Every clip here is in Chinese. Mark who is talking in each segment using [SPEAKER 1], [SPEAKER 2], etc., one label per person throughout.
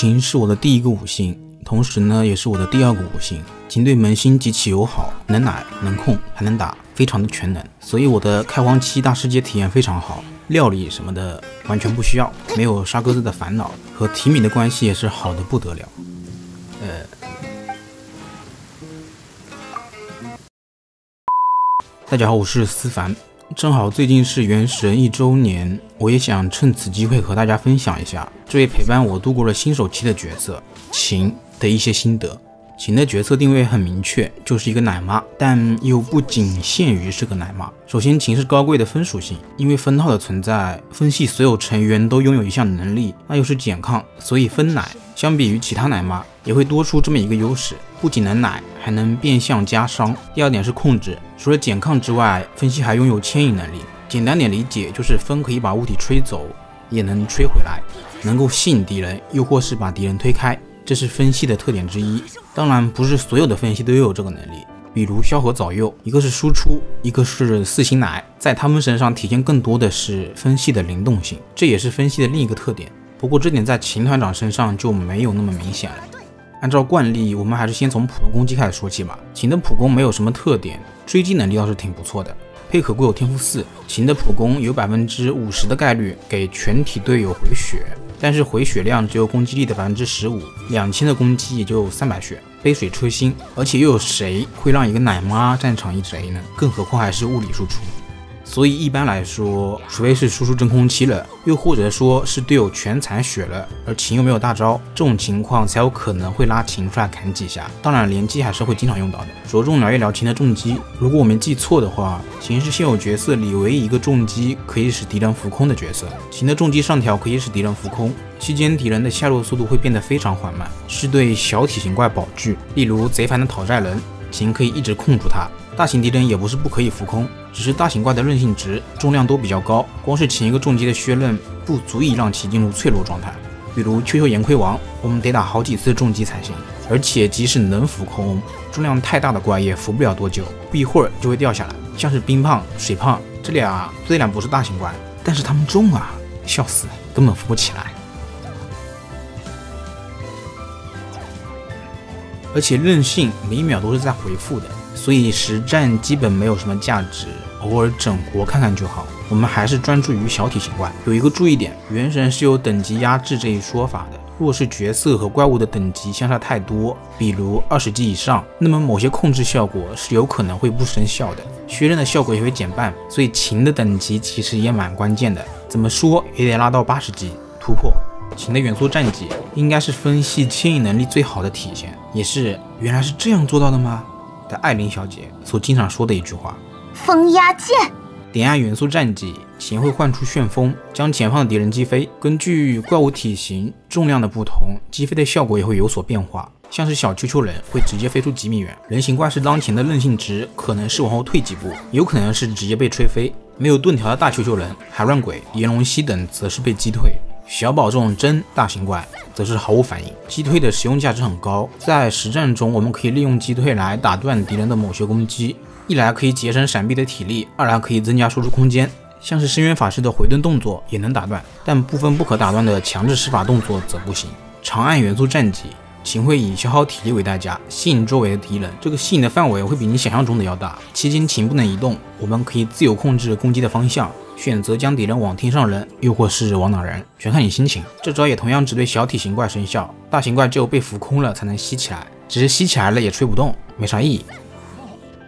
[SPEAKER 1] 琴是我的第一个五星，同时呢也是我的第二个五星。琴对门星极其友好，能奶能控还能打，非常的全能，所以我的开荒期大世界体验非常好，料理什么的完全不需要，没有杀鸽子的烦恼，和提米的关系也是好的不得了。呃，大家好，我是思凡。正好最近是原始人一周年，我也想趁此机会和大家分享一下这位陪伴我度过了新手期的角色秦的一些心得。秦的角色定位很明确，就是一个奶妈，但又不仅限于是个奶妈。首先，秦是高贵的分属性，因为分号的存在，分系所有成员都拥有一项能力，那就是减抗，所以分奶相比于其他奶妈也会多出这么一个优势，不仅能奶，还能变相加伤。第二点是控制，除了减抗之外，分析还拥有牵引能力。简单点理解，就是风可以把物体吹走，也能吹回来，能够吸引敌人，又或是把敌人推开。这是分析的特点之一，当然不是所有的分析都有这个能力。比如萧何早佑，一个是输出，一个是四星奶，在他们身上体现更多的是分析的灵动性，这也是分析的另一个特点。不过这点在秦团长身上就没有那么明显了。按照惯例，我们还是先从普通攻击开始说起吧。秦的普攻没有什么特点，追击能力倒是挺不错的，配合固有天赋四，秦的普攻有百分之五十的概率给全体队友回血。但是回血量只有攻击力的百分之十五，两千的攻击也就三百血，杯水车薪。而且又有谁会让一个奶妈战场一直 A 呢？更何况还是物理输出。所以一般来说，除非是输出真空期了，又或者说是队友全残血了，而琴又没有大招，这种情况才有可能会拉琴出来砍几下。当然连击还是会经常用到的。着重聊一聊琴的重击。如果我没记错的话，琴是现有角色里唯一一个重击可以使敌人浮空的角色。琴的重击上调可以使敌人浮空，期间敌人的下落速度会变得非常缓慢，是对小体型怪宝具，例如贼烦的讨债人，琴可以一直控住他。大型敌人也不是不可以浮空，只是大型怪的韧性值、重量都比较高，光是请一个重击的削刃不足以让其进入脆弱状态。比如秋秋岩盔王，我们得打好几次重击才行。而且即使能浮空，重量太大的怪也浮不了多久，不一会儿就会掉下来。像是冰胖、水胖这俩虽然不是大型怪，但是他们重啊，笑死，根本浮不起来。而且韧性每秒都是在回复的。所以实战基本没有什么价值，偶尔整活看看就好。我们还是专注于小体型怪。有一个注意点，原神是有等级压制这一说法的。若是角色和怪物的等级相差太多，比如二十级以上，那么某些控制效果是有可能会不生效的，削刃的效果也会减半。所以琴的等级其实也蛮关键的，怎么说也得拉到八十级突破。琴的元素战绩应该是分析牵引能力最好的体现，也是原来是这样做到的吗？的艾琳小姐所经常说的一句话：“
[SPEAKER 2] 风压剑。”
[SPEAKER 1] 点按元素战绩，前会唤出旋风，将前方的敌人击飞。根据怪物体型、重量的不同，击飞的效果也会有所变化。像是小丘丘人会直接飞出几米远，人形怪是当前的韧性值可能是往后退几步，有可能是直接被吹飞。没有盾条的大丘丘人、海乱鬼、炎龙蜥等则是被击退。小宝这种真大型怪。则是毫无反应，击退的实用价值很高。在实战中，我们可以利用击退来打断敌人的某些攻击，一来可以节省闪避的体力，二来可以增加输出空间。像是深渊法师的回盾动作也能打断，但部分不可打断的强制施法动作则不行。长按元素战绩，琴会以消耗体力为代价吸引周围的敌人，这个吸引的范围会比你想象中的要大。期间琴不能移动，我们可以自由控制攻击的方向。选择将敌人往天上扔，又或是往哪扔，全看你心情。这招也同样只对小体型怪生效，大型怪只有被浮空了才能吸起来，只是吸起来了也吹不动，没啥意义。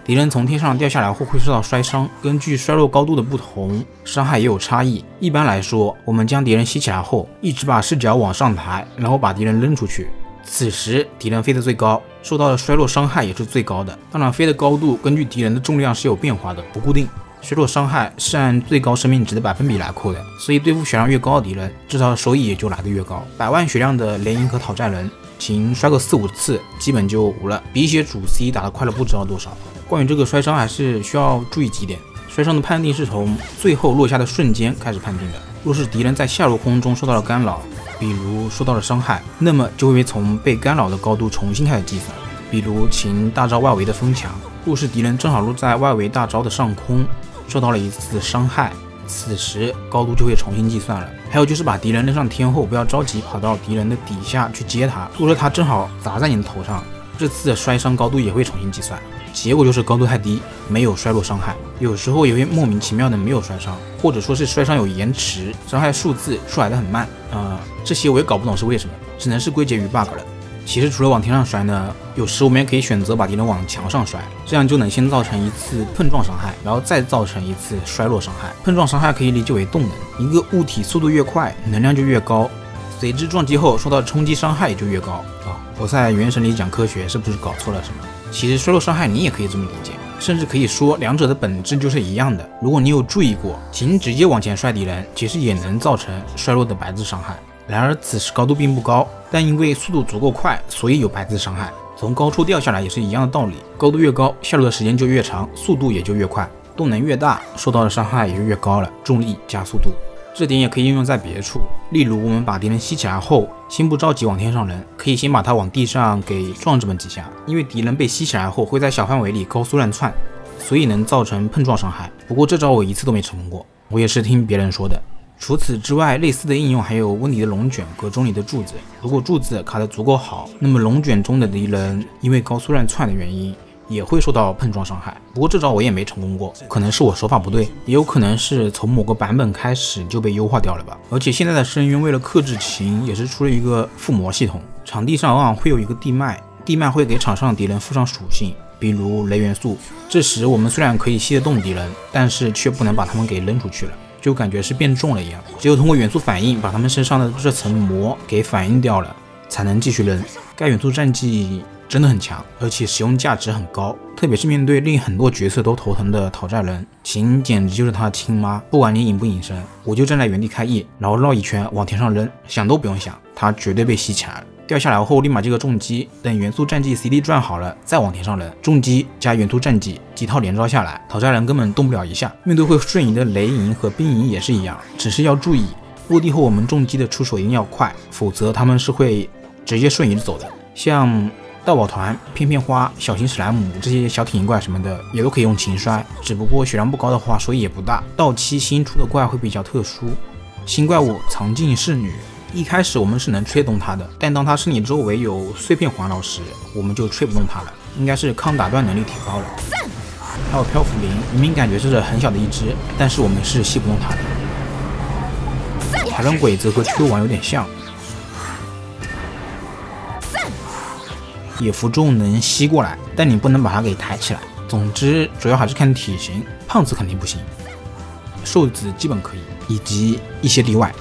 [SPEAKER 1] 敌人从天上掉下来后会受到摔伤，根据衰落高度的不同，伤害也有差异。一般来说，我们将敌人吸起来后，一直把视角往上抬，然后把敌人扔出去，此时敌人飞得最高，受到的衰落伤害也是最高的。当然，飞的高度根据敌人的重量是有变化的，不固定。削弱伤害是按最高生命值的百分比来扣的，所以对付血量越高的敌人，至少收益也就来得越高。百万血量的联营和讨债人，请摔个四五次，基本就无了，比一些主 C 打的快了不知道多少。关于这个摔伤，还是需要注意几点。摔伤的判定是从最后落下的瞬间开始判定的。若是敌人在下落空中受到了干扰，比如受到了伤害，那么就会从被干扰的高度重新开始计算。比如秦大招外围的风墙，若是敌人正好落在外围大招的上空。受到了一次伤害，此时高度就会重新计算了。还有就是把敌人扔上天后，不要着急跑到敌人的底下去接他，如果说他正好砸在你的头上，这次的摔伤高度也会重新计算。结果就是高度太低，没有摔落伤害，有时候也会莫名其妙的没有摔伤，或者说是摔伤有延迟，伤害数字出来的很慢啊，这些我也搞不懂是为什么，只能是归结于 bug 了。其实除了往天上摔呢，有时我们也可以选择把敌人往墙上摔，这样就能先造成一次碰撞伤害，然后再造成一次衰落伤害。碰撞伤害可以理解为动能，一个物体速度越快，能量就越高，随之撞击后受到冲击伤害也就越高啊。我在原神里讲科学是不是搞错了什么？其实衰落伤害你也可以这么理解，甚至可以说两者的本质就是一样的。如果你有注意过，请直接往前摔敌人，其实也能造成衰落的白字伤害。然而此时高度并不高，但因为速度足够快，所以有白字伤害。从高处掉下来也是一样的道理，高度越高，下落的时间就越长，速度也就越快，动能越大，受到的伤害也就越高了。重力加速度，这点也可以应用在别处。例如，我们把敌人吸起来后，先不着急往天上扔，可以先把他往地上给撞这么几下，因为敌人被吸起来后会在小范围里高速乱窜，所以能造成碰撞伤害。不过这招我一次都没成功过，我也是听别人说的。除此之外，类似的应用还有温迪的龙卷和钟离的柱子。如果柱子卡得足够好，那么龙卷中的敌人因为高速乱窜的原因，也会受到碰撞伤害。不过这招我也没成功过，可能是我手法不对，也有可能是从某个版本开始就被优化掉了吧。而且现在的深渊为了克制琴，也是出了一个附魔系统，场地上往往会有一个地脉，地脉会给场上的敌人附上属性，比如雷元素。这时我们虽然可以吸得动敌人，但是却不能把他们给扔出去了。就感觉是变重了一样，只有通过元素反应把他们身上的这层膜给反应掉了，才能继续扔。该元素战绩真的很强，而且使用价值很高，特别是面对令很多角色都头疼的讨债人，秦简直就是他的亲妈。不管你隐不隐身，我就站在原地开 E，然后绕一圈往天上扔，想都不用想，他绝对被吸起来了。掉下来后立马接个重击，等元素战绩 CD 转好了再往天上扔，重击加元素战绩几套连招下来，讨债人根本动不了一下。面对会瞬移的雷影和冰影也是一样，只是要注意落地后我们重击的出手一定要快，否则他们是会直接瞬移走的。像盗宝团、片片花、小型史莱姆这些小体型怪什么的也都可以用琴摔，只不过血量不高的话收益也不大。到期新出的怪会比较特殊，新怪物藏镜侍女。一开始我们是能吹动它的，但当它身体周围有碎片环绕时，我们就吹不动它了。应该是抗打断能力提高了。还有漂浮灵，明明感觉这是很小的一只，但是我们是吸不动它的。海伦鬼则和秋王有点像，野服重能吸过来，但你不能把它给抬起来。总之，主要还是看体型，胖子肯定不行，瘦子基本可以，以及一些例外。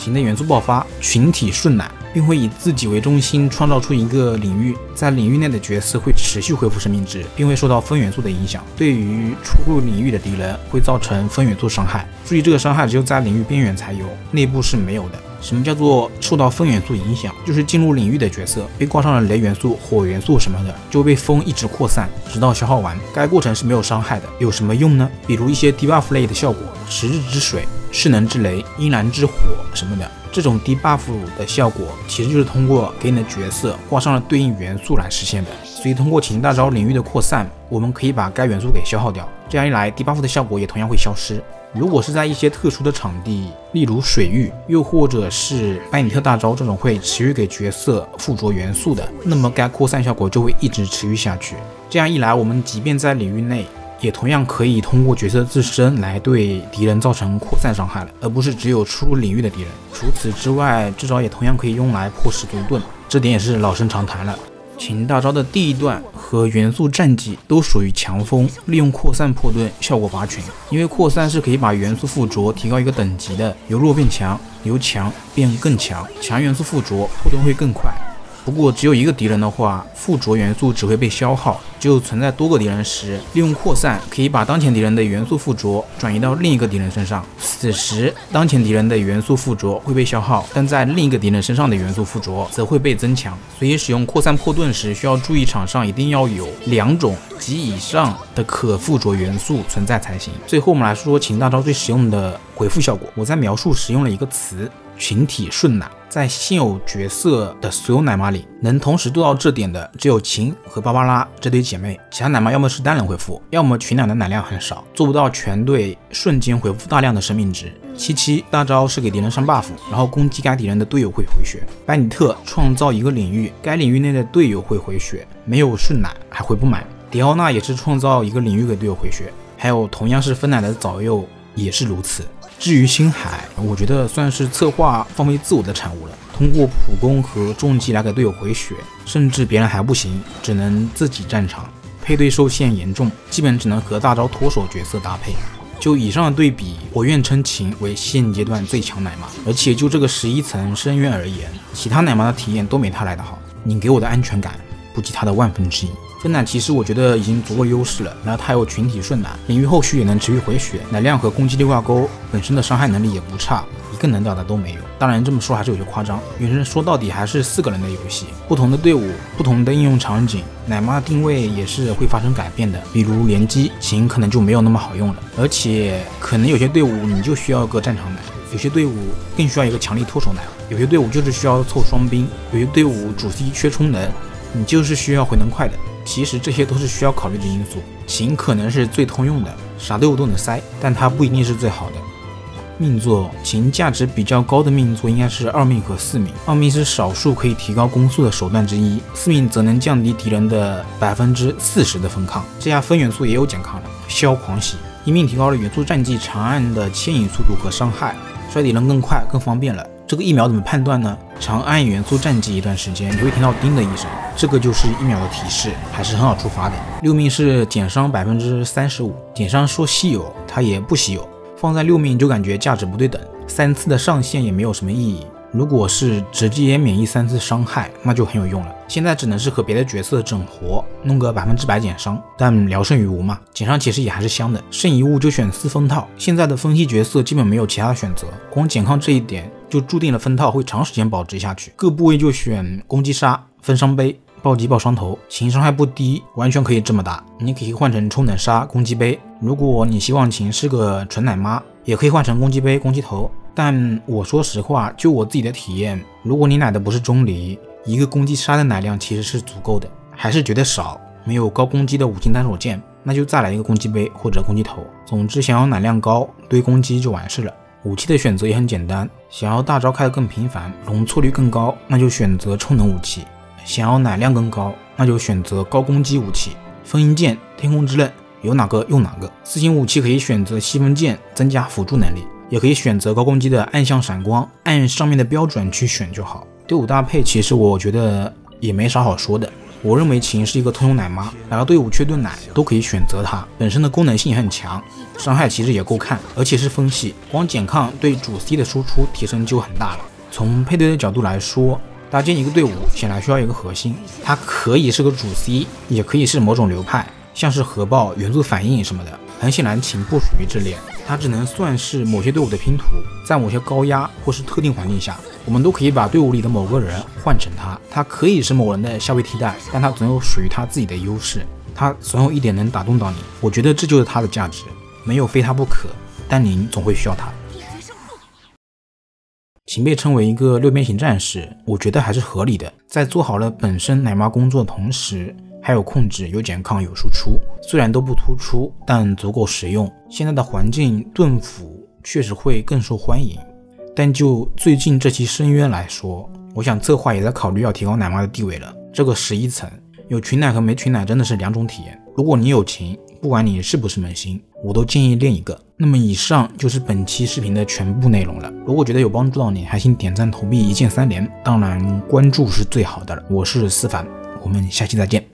[SPEAKER 1] 型的元素爆发，群体顺奶，并会以自己为中心创造出一个领域，在领域内的角色会持续恢复生命值，并会受到风元素的影响。对于出入领域的敌人，会造成风元素伤害。注意，这个伤害只有在领域边缘才有，内部是没有的。什么叫做受到风元素影响？就是进入领域的角色被挂上了雷元素、火元素什么的，就会被风一直扩散，直到消耗完。该过程是没有伤害的，有什么用呢？比如一些 debuff 类的效果，十日之水。势能之雷、阴蓝之火什么的，这种低 buff 的效果，其实就是通过给你的角色挂上了对应元素来实现的。所以通过请大招领域的扩散，我们可以把该元素给消耗掉。这样一来，低 buff 的效果也同样会消失。如果是在一些特殊的场地，例如水域，又或者是班尼特大招这种会持续给角色附着元素的，那么该扩散效果就会一直持续下去。这样一来，我们即便在领域内。也同样可以通过角色自身来对敌人造成扩散伤害了，而不是只有出入领域的敌人。除此之外，这招也同样可以用来破十足盾，这点也是老生常谈了。请大招的第一段和元素战绩都属于强风，利用扩散破盾效果拔群，因为扩散是可以把元素附着提高一个等级的，由弱变强，由强变更强，强元素附着破盾会更快。不过只有一个敌人的话，附着元素只会被消耗；只有存在多个敌人时，利用扩散可以把当前敌人的元素附着转移到另一个敌人身上。此时，当前敌人的元素附着会被消耗，但在另一个敌人身上的元素附着则会被增强。所以，使用扩散破盾时，需要注意场上一定要有两种及以上的可附着元素存在才行。最后，我们来说说秦大招最实用的回复效果。我在描述时用了一个词。群体顺奶。在现有角色的所有奶妈里，能同时做到这点的只有晴和芭芭拉这对姐妹。其他奶妈要么是单人回复，要么群奶的奶量很少，做不到全队瞬间回复大量的生命值。七七大招是给敌人上 buff，然后攻击该敌人的队友会回血。班尼特创造一个领域，该领域内的队友会回血，没有顺奶还回不满。迪奥娜也是创造一个领域给队友回血，还有同样是分奶的早柚也是如此。至于星海，我觉得算是策划放飞自我的产物了。通过普攻和重击来给队友回血，甚至别人还不行，只能自己战场，配对受限严重，基本只能和大招脱手角色搭配。就以上的对比，我愿称秦为现阶段最强奶妈。而且就这个十一层深渊而言，其他奶妈的体验都没他来的好。你给我的安全感不及他的万分之一。分奶其实我觉得已经足够优势了，然后它有群体顺奶，领域后续也能持续回血，奶量和攻击力挂钩，本身的伤害能力也不差，一个能打的都没有。当然这么说还是有些夸张，原神说到底还是四个人的游戏，不同的队伍，不同的应用场景，奶妈的定位也是会发生改变的。比如联机琴可能就没有那么好用了，而且可能有些队伍你就需要个战场奶，有些队伍更需要一个强力脱手奶，有些队伍就是需要凑双兵，有些队伍主 C 缺充能，你就是需要回能快的。其实这些都是需要考虑的因素。琴可能是最通用的，啥队伍都能塞，但它不一定是最好的。命座琴价值比较高的命座应该是二命和四命。二命是少数可以提高攻速的手段之一，四命则能降低敌人的百分之四十的分抗。这下分元素也有减抗了，萧狂喜。一命提高了元素战绩长按的牵引速度和伤害，摔敌人更快更方便了。这个一秒怎么判断呢？长按元素战绩一段时间，你会听到叮的一声，这个就是一秒的提示，还是很好触发的。六命是减伤百分之三十五，减伤说稀有，它也不稀有，放在六命就感觉价值不对等，三次的上限也没有什么意义。如果是直接免疫三次伤害，那就很有用了。现在只能是和别的角色整活，弄个百分之百减伤，但聊胜于无嘛。减伤其实也还是香的，剩一物就选四封套。现在的分析角色基本没有其他选择，光减抗这一点就注定了分套会长时间保值下去。各部位就选攻击杀、分伤杯、暴击爆双头，琴伤害不低，完全可以这么打。你可以换成充能杀、攻击杯。如果你希望琴是个纯奶妈，也可以换成攻击杯、攻击头。但我说实话，就我自己的体验，如果你奶的不是钟离，一个攻击杀的奶量其实是足够的，还是觉得少，没有高攻击的五金单手剑，那就再来一个攻击杯或者攻击头。总之，想要奶量高，堆攻击就完事了。武器的选择也很简单，想要大招开的更频繁，容错率更高，那就选择充能武器；想要奶量更高，那就选择高攻击武器。封印剑、天空之刃，有哪个用哪个。四星武器可以选择西风剑，增加辅助能力。也可以选择高攻击的暗象闪光，按上面的标准去选就好。队伍搭配其实我觉得也没啥好说的。我认为琴是一个通用奶妈，哪个队伍缺盾奶都可以选择它，本身的功能性也很强，伤害其实也够看，而且是风系，光减抗对主 C 的输出提升就很大了。从配对的角度来说，搭建一个队伍显然需要一个核心，它可以是个主 C，也可以是某种流派，像是核爆、元素反应什么的。很显然，秦不属于这类，它只能算是某些队伍的拼图，在某些高压或是特定环境下，我们都可以把队伍里的某个人换成他，他可以是某人的下位替代，但他总有属于他自己的优势，他总有一点能打动到你。我觉得这就是他的价值，没有非他不可，但您总会需要他。秦被称为一个六边形战士，我觉得还是合理的，在做好了本身奶妈工作的同时。还有控制，有减抗，有输出，虽然都不突出，但足够实用。现在的环境，盾斧确实会更受欢迎。但就最近这期深渊来说，我想策划也在考虑要提高奶妈的地位了。这个十一层有群奶和没群奶真的是两种体验。如果你有情，不管你是不是萌新，我都建议练一个。那么以上就是本期视频的全部内容了。如果觉得有帮助到你，还请点赞投币一键三连，当然关注是最好的了。我是思凡，我们下期再见。